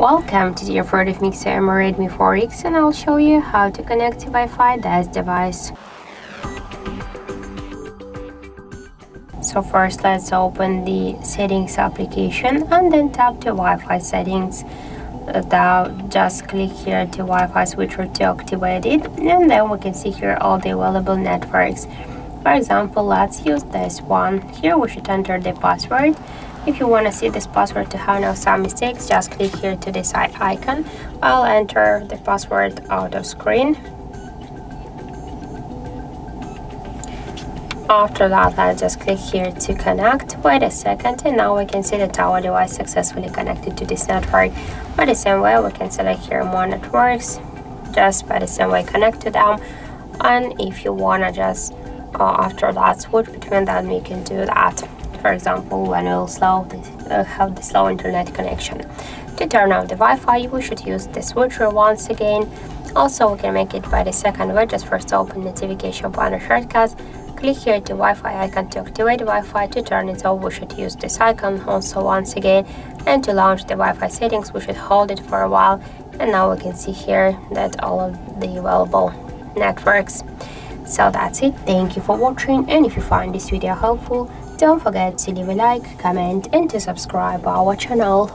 Welcome to the Affordable Mixer I'm Redmi 4X and I'll show you how to connect to Wi-Fi this device. So first let's open the settings application and then tap to Wi-Fi settings. Now just click here to Wi-Fi switcher to activate it and then we can see here all the available networks. For example, let's use this one. Here we should enter the password if you want to see this password to have no some mistakes, just click here to this icon. I'll enter the password out of screen. After that, I'll just click here to connect. Wait a second, and now we can see that our device successfully connected to this network. By the same way, we can select here more networks, just by the same way connect to them. And if you wanna just uh, after that switch between them, you can do that for example when we'll slow uh, have the slow internet connection. To turn off the Wi-Fi we should use the switcher once again. Also we can make it by the second way, just first open notification panel shortcuts, click here the Wi-Fi icon to activate Wi-Fi, to turn it off we should use this icon also once again and to launch the Wi-Fi settings we should hold it for a while and now we can see here that all of the available networks. So that's it. Thank you for watching and if you find this video helpful, don't forget to leave a like, comment and to subscribe our channel.